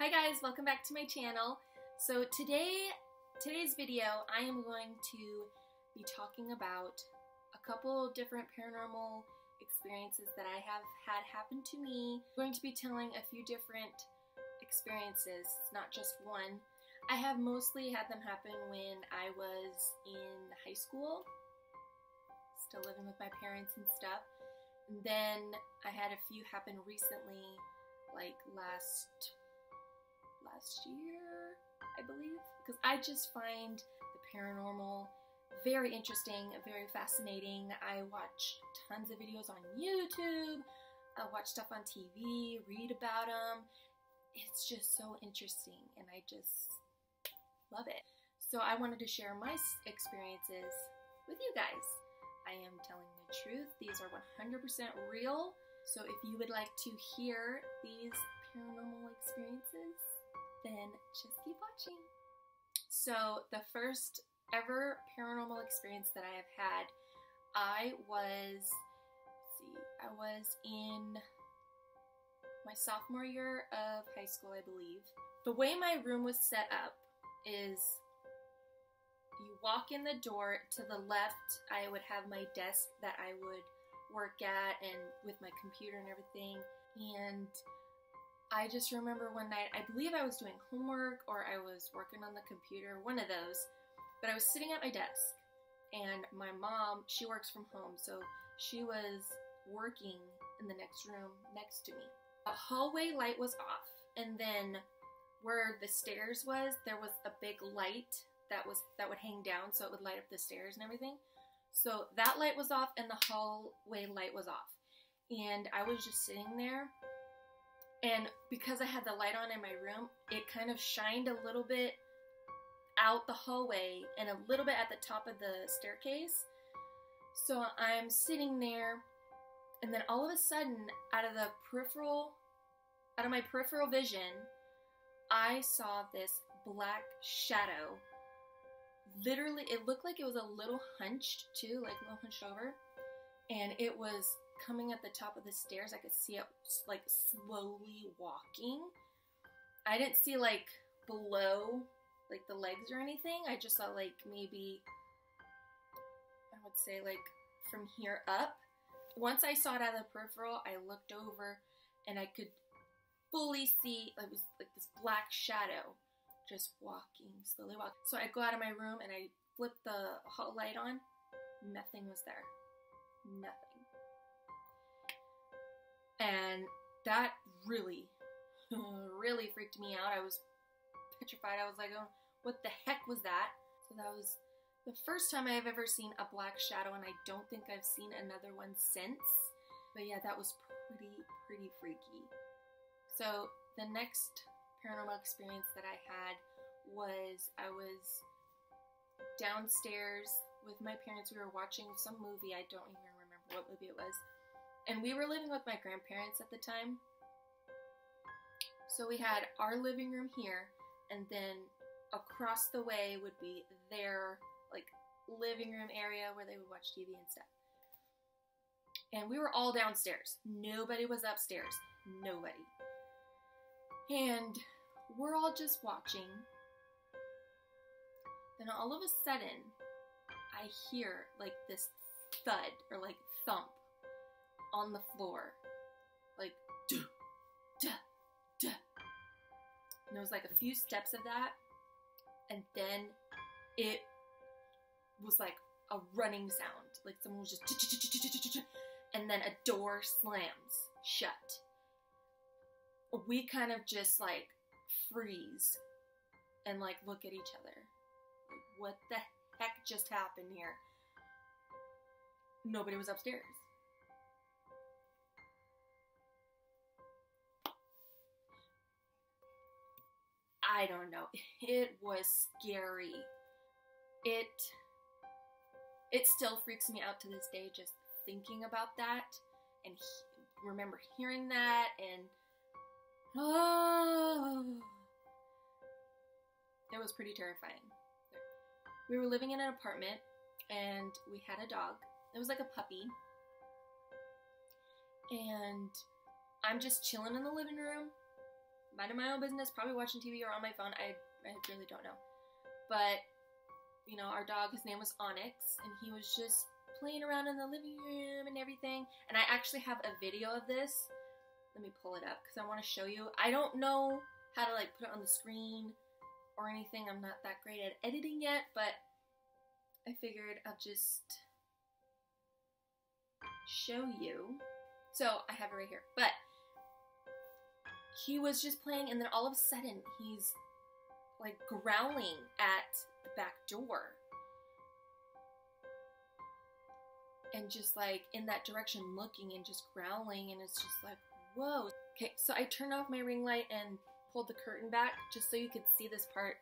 Hi guys, welcome back to my channel. So today, today's video, I am going to be talking about a couple different paranormal experiences that I have had happen to me. I'm going to be telling a few different experiences, it's not just one. I have mostly had them happen when I was in high school, still living with my parents and stuff. And then I had a few happen recently, like last last year, I believe, because I just find the paranormal very interesting, very fascinating. I watch tons of videos on YouTube, I watch stuff on TV, read about them. It's just so interesting, and I just love it. So I wanted to share my experiences with you guys. I am telling the truth. These are 100% real. So if you would like to hear these paranormal experiences, then just keep watching. So, the first ever paranormal experience that I have had, I was, see, I was in my sophomore year of high school, I believe. The way my room was set up is you walk in the door to the left, I would have my desk that I would work at and with my computer and everything. And I just remember one night, I believe I was doing homework or I was working on the computer, one of those, but I was sitting at my desk and my mom, she works from home, so she was working in the next room next to me. The hallway light was off, and then where the stairs was, there was a big light that was that would hang down so it would light up the stairs and everything. So that light was off and the hallway light was off. And I was just sitting there and because I had the light on in my room, it kind of shined a little bit out the hallway and a little bit at the top of the staircase. So I'm sitting there, and then all of a sudden, out of the peripheral, out of my peripheral vision, I saw this black shadow. Literally, it looked like it was a little hunched too, like a little hunched over. And it was coming at the top of the stairs. I could see it like slowly walking. I didn't see like below like the legs or anything. I just saw like maybe I would say like from here up. Once I saw it out of the peripheral, I looked over and I could fully see it was like this black shadow just walking slowly walking. So I go out of my room and I flip the hall light on. Nothing was there. Nothing. And that really, really freaked me out. I was petrified. I was like, oh, what the heck was that? So that was the first time I've ever seen a black shadow, and I don't think I've seen another one since. But yeah, that was pretty, pretty freaky. So the next paranormal experience that I had was I was downstairs with my parents. We were watching some movie. I don't even remember what movie it was. And we were living with my grandparents at the time. So we had our living room here, and then across the way would be their like living room area where they would watch TV and stuff. And we were all downstairs. Nobody was upstairs. Nobody. And we're all just watching. Then all of a sudden, I hear like this thud or like thump on the floor. Like, duh, duh, duh. And there was like a few steps of that. And then it was like a running sound. Like someone was just, and then a door slams shut. We kind of just like freeze and like look at each other. Like, what the heck just happened here? Nobody was upstairs. I don't know. It was scary. It it still freaks me out to this day just thinking about that and he, remember hearing that and oh it was pretty terrifying. We were living in an apartment and we had a dog. It was like a puppy. And I'm just chilling in the living room minding my own business, probably watching TV or on my phone. I, I really don't know. But, you know, our dog, his name was Onyx, and he was just playing around in the living room and everything. And I actually have a video of this. Let me pull it up because I want to show you. I don't know how to like put it on the screen or anything. I'm not that great at editing yet, but I figured I'll just show you. So I have it right here. But he was just playing, and then all of a sudden, he's like growling at the back door. And just like in that direction, looking and just growling, and it's just like, whoa. Okay, so I turned off my ring light and pulled the curtain back just so you could see this part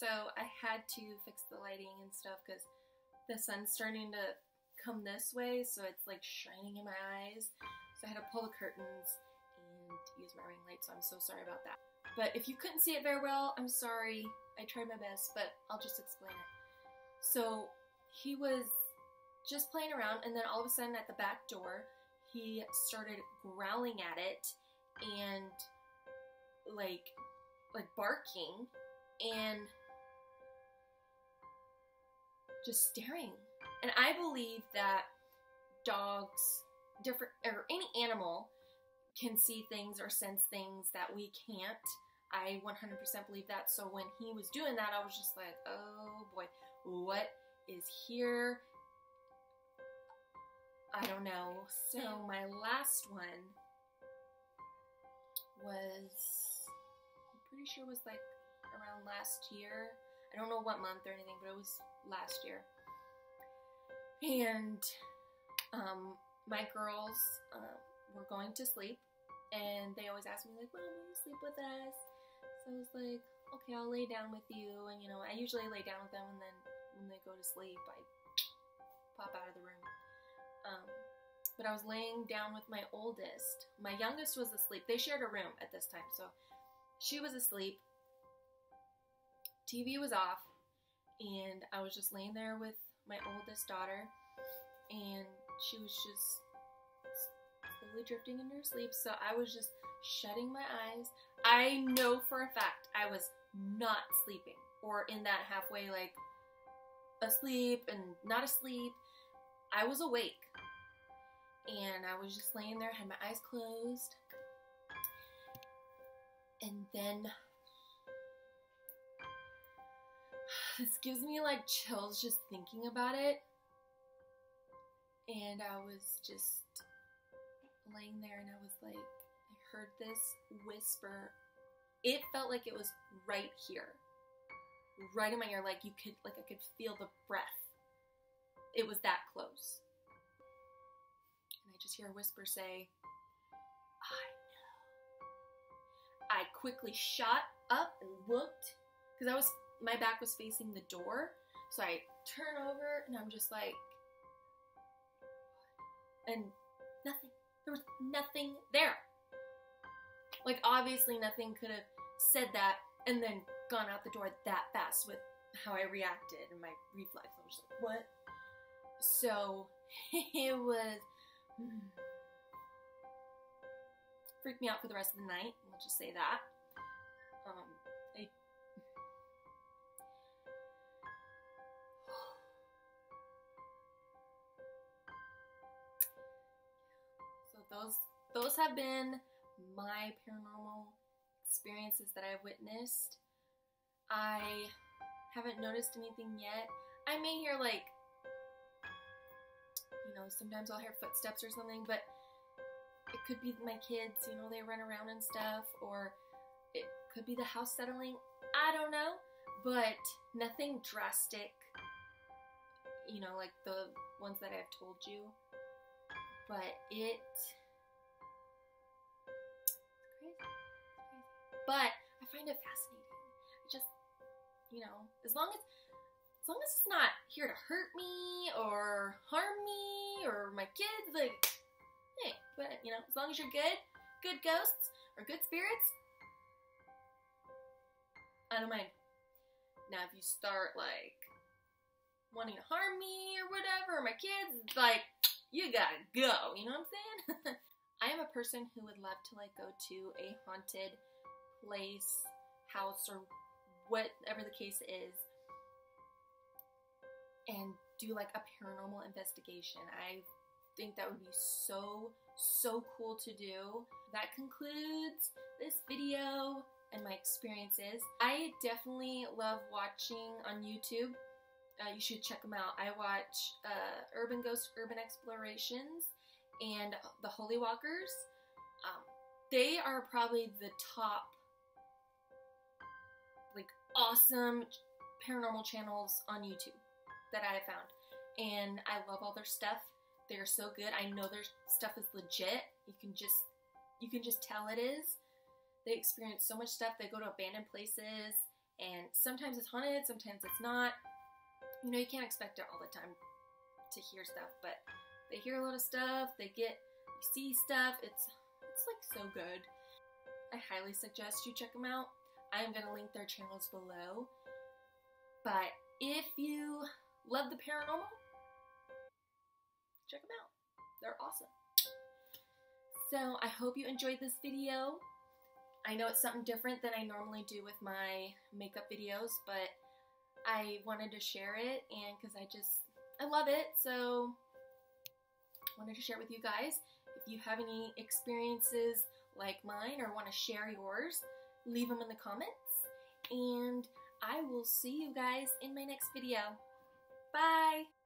so I had to fix the lighting and stuff because the sun's starting to come this way, so it's like shining in my eyes. So I had to pull the curtains and use my ring light, so I'm so sorry about that. But if you couldn't see it very well, I'm sorry. I tried my best, but I'll just explain it. So he was just playing around, and then all of a sudden at the back door, he started growling at it and like like barking and just staring. And I believe that dogs, different or any animal can see things or sense things that we can't. I 100% believe that. So when he was doing that, I was just like, oh boy, what is here? I don't know. So my last one was I'm pretty sure it was like around last year. I don't know what month or anything, but it was last year. And um, my girls uh, were going to sleep, and they always ask me like, "Mom, will you sleep with us?" So I was like, "Okay, I'll lay down with you." And you know, I usually lay down with them, and then when they go to sleep, I pop out of the room. Um, but I was laying down with my oldest. My youngest was asleep. They shared a room at this time, so she was asleep. TV was off, and I was just laying there with my oldest daughter, and she was just slowly drifting into her sleep. So I was just shutting my eyes. I know for a fact I was not sleeping, or in that halfway, like asleep and not asleep. I was awake and I was just laying there, had my eyes closed, and then this gives me like chills just thinking about it. And I was just laying there and I was like, I heard this whisper. It felt like it was right here, right in my ear, like you could, like I could feel the breath. It was that close And I just hear a whisper say, I know. I quickly shot up and looked because I was my back was facing the door. So I turn over and I'm just like and nothing. There was nothing there. Like obviously nothing could have said that and then gone out the door that fast with how I reacted and my reflex. I was like, what? So it was Freaked me out for the rest of the night. We'll just say that. Um, those those have been my paranormal experiences that I've witnessed. I haven't noticed anything yet. I may hear like you know, sometimes I'll hear footsteps or something, but it could be my kids, you know, they run around and stuff, or it could be the house settling. I don't know, but nothing drastic, you know, like the ones that I've told you. But it. But I find it fascinating. I just, you know, as long as as long as it's not here to hurt me or harm me or my kids, like, hey, but you know, as long as you're good, good ghosts or good spirits, I don't mind. Now, if you start like wanting to harm me or whatever, or my kids, it's like, you gotta go. You know what I'm saying? I am a person who would love to like go to a haunted place, house, or whatever the case is, and do like a paranormal investigation. I think that would be so, so cool to do. That concludes this video and my experiences. I definitely love watching on YouTube. Uh, you should check them out. I watch uh, Urban Ghost Urban Explorations and The Holy Walkers. Um, they are probably the top, like, awesome paranormal channels on YouTube that I have found. And I love all their stuff. They're so good. I know their stuff is legit. You can just you can just tell it is. They experience so much stuff. They go to abandoned places and sometimes it's haunted, sometimes it's not. You know, you can't expect it all the time to hear stuff, but they hear a lot of stuff, they get you see stuff. It's it's like so good. I highly suggest you check them out. I am going to link their channels below. But if you love the paranormal, check them out. They're awesome. So I hope you enjoyed this video. I know it's something different than I normally do with my makeup videos, but I wanted to share it and because I just, I love it, so wanted to share with you guys. If you have any experiences like mine or want to share yours, leave them in the comments. And I will see you guys in my next video. Bye!